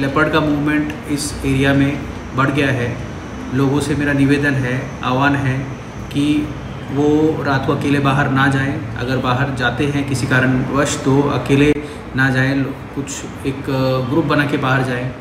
Leopard का movement इस area में बढ़ गया है। लोगों से मेरा निवेदन है, आह्वान है कि वो रात को अकेले बाहर ना जाएँ। अगर बाहर जाते हैं किसी कारणवश तो अकेले ना जाएँ, कुछ एक ग्रुप बना के बाहर जाएँ।